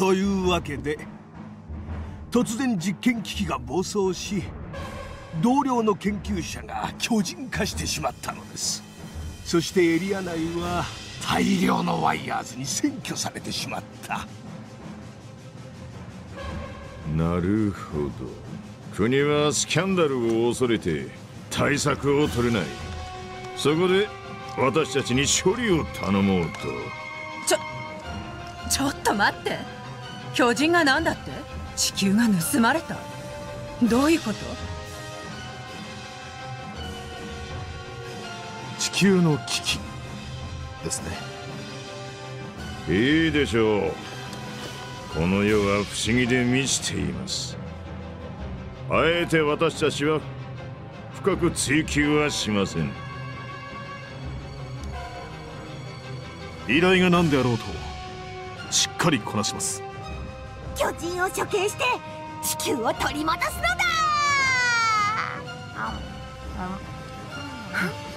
というわけで突然実験機器が暴走し同僚の研究者が巨人化してしまったのです。そしてエリア内は大量のワイヤーズに占拠されてしまった。なるほど。国はスキャンダルを恐れて対策を取れない。そこで私たちに処理を頼もうと。ちょちょっと待って巨人が何だって？地球が盗まれた？どういうこと？地球の危機ですね。いいでしょう。この世は不思議で満ちています。あえて私たちは深く追求はしません。依頼が何であろうとしっかりこなします巨人を処刑して地球を取り戻すのだ！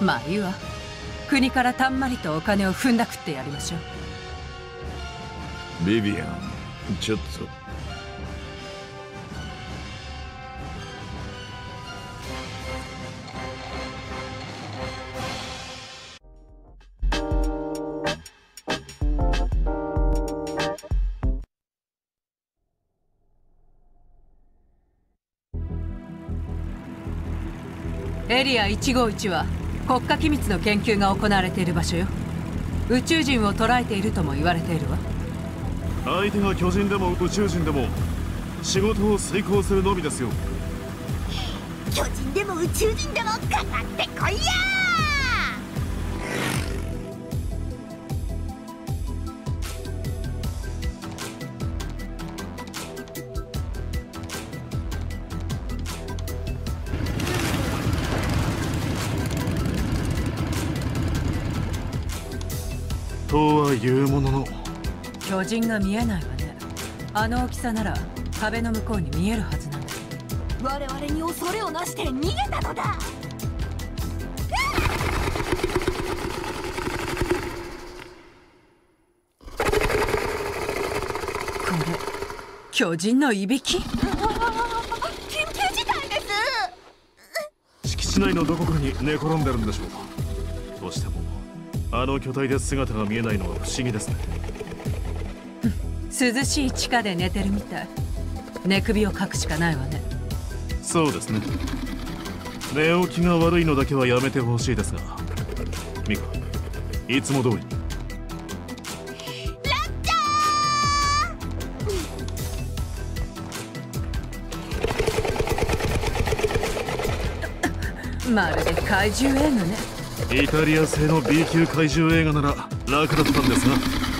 まあいいわ。国からたんまりとお金を踏んだくってやりましょう。ビビアンちょっとエリア151は国家機密の研究が行われている場所よ。宇宙人を捉えているとも言われているわ。相手が巨人でも宇宙人でも仕事を遂行するのみですよ。巨人でも宇宙人でもかかってこいやとはいうものの。巨人が見えないわね。あの大きさなら壁の向こうに見えるはずなんだ。我々に恐れをなして逃げたのだ。これ巨人のいびき？緊急事態です。敷地内のどこかに寝転んでるんでしょうどうしてもあの巨体で姿が見えないのは不思議ですね。涼しい地下で寝てるみたい。寝首をかくしかないわね。そうですね。寝起きが悪いのだけはやめてほしいですが。ミカいつも通り。まるで怪獣映画ねイタリア製の B 級怪獣映画なら楽だったんですが。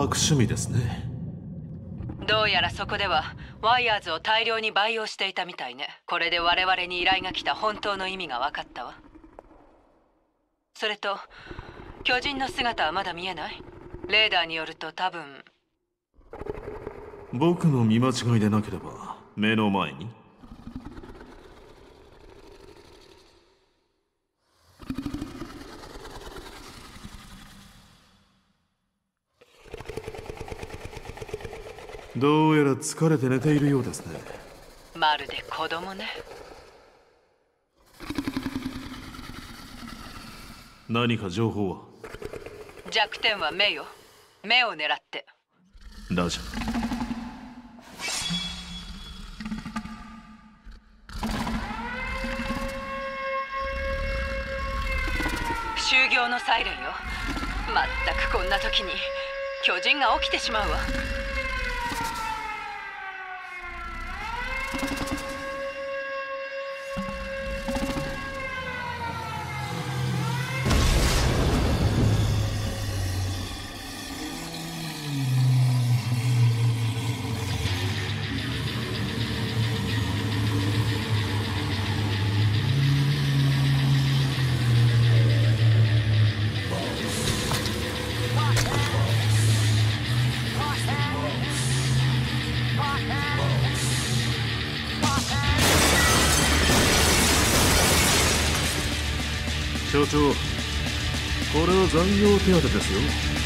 悪趣味ですね。どうやらそこではワイヤーズを大量に培養していたみたいね。これで我々に依頼が来た本当の意味が分かったわ。それと巨人の姿はまだ見えない？レーダーによると多分。僕の見間違いでなければ目の前に？どうやら疲れて寝ているようですね。まるで子供ね。何か情報は？弱点は目よ。目を狙って。ラジャ就業のサイレンよ。まったくこんな時に。巨人が起きてしまうわ長これは残業手当ですよ。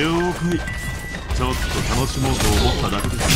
了解。ちょっと楽しもうと思っただけです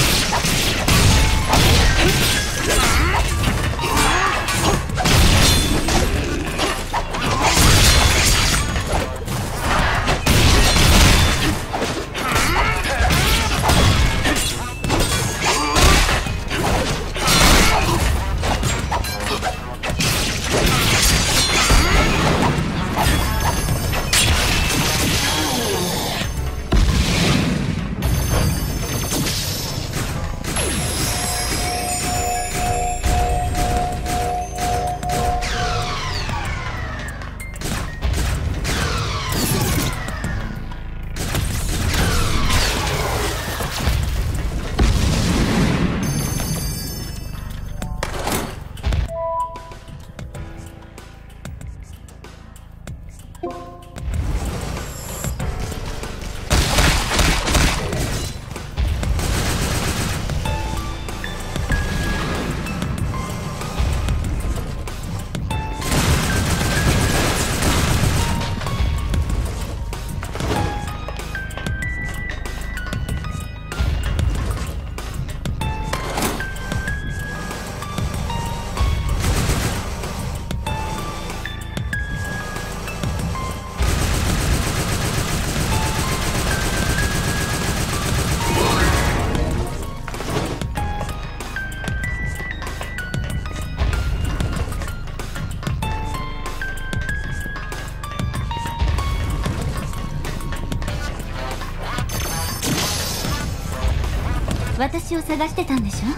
私を探してたんでしょ？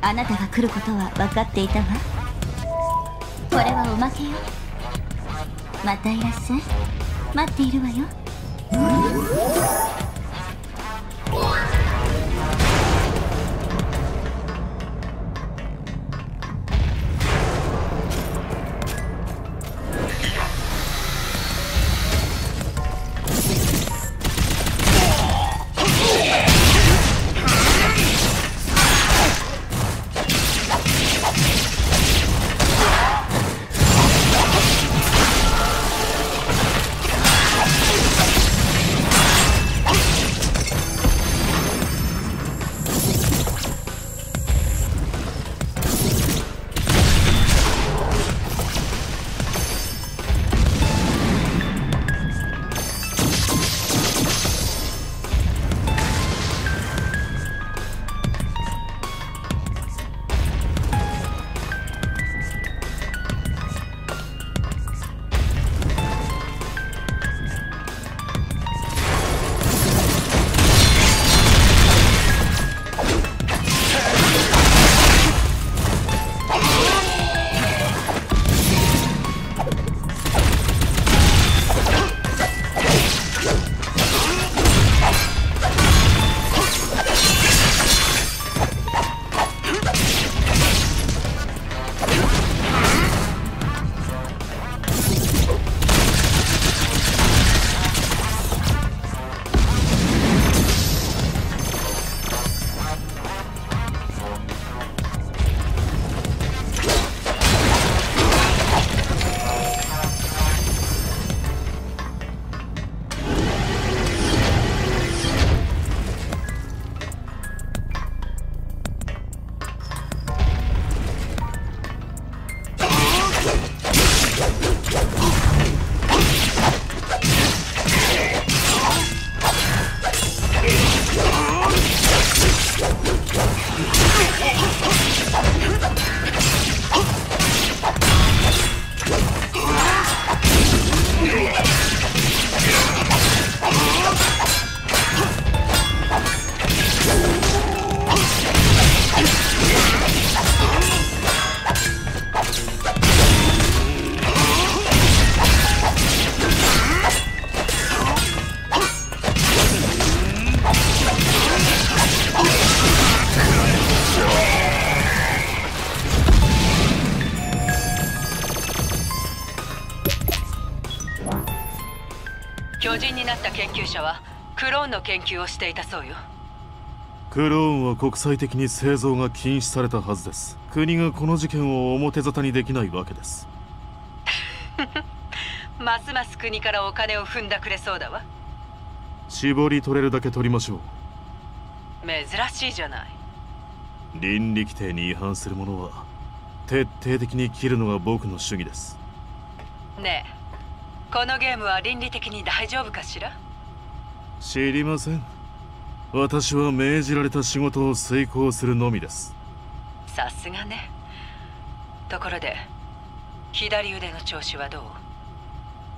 あなたが来ることは分かっていたわ。これはおまけよ。またいらっしゃい。待っているわよ。ンの研究をしていたそうよ。クローンは国際的に製造が禁止されたはずです。国がこの事件を表沙汰にできないわけです。ますます国からお金を踏んだくれそうだわ。絞り取れるだけ取りましょう。珍しいじゃない。倫理規定に違反するものは徹底的に切るのが僕の主義です。ねえこのゲームは倫理的に大丈夫かしら？知りません。私は命じられた仕事を遂行するのみです。さすがね。ところで左腕の調子はどう？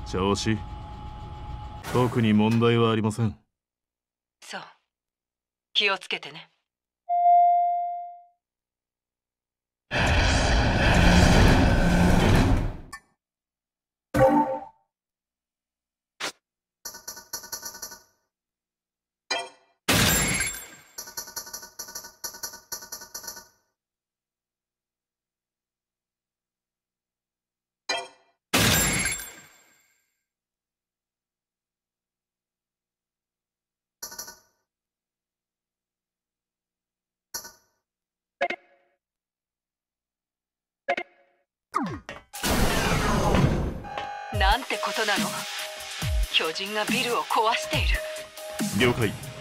調子。特に問題はありません。そう。気をつけてねなんてことなの。巨人がビルを壊している。了解。